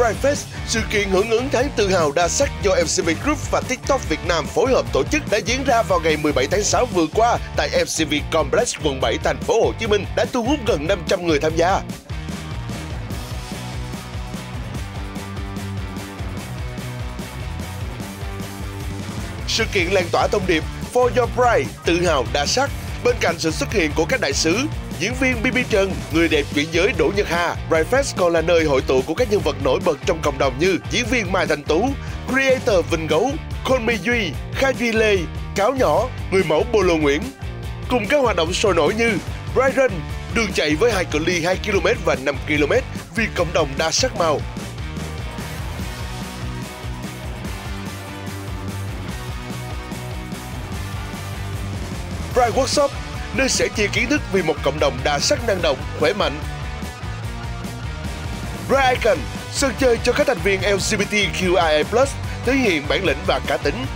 Pridefest, sự kiện hưởng ứng tháng tự hào đa sắc do MCV Group và TikTok Việt Nam phối hợp tổ chức đã diễn ra vào ngày 17 tháng 6 vừa qua tại MCV Complex quận 7 thành phố Hồ Chí Minh đã thu hút gần 500 người tham gia. Sự kiện lan tỏa thông điệp For Your Pride, tự hào đa sắc bên cạnh sự xuất hiện của các đại sứ Diễn viên BB Trần, người đẹp chuyển giới Đỗ Nhật Hà, Rifest còn là nơi hội tụ của các nhân vật nổi bật trong cộng đồng như diễn viên Mai Thành Tú, creator Vinh Gấu, Khôn My Duy, Kha Duy Lê, Cáo Nhỏ, người mẫu Bolo Nguyễn. Cùng các hoạt động sôi nổi như Ride Run, đường chạy với hai cự ly 2 km và 5 km vì cộng đồng đa sắc màu. Pride Workshop nơi sẽ chia kiến thức vì một cộng đồng đa sắc năng động, khỏe mạnh. Bright Icon, sân chơi cho các thành viên LGBTQIA+, thể hiện bản lĩnh và cá tính,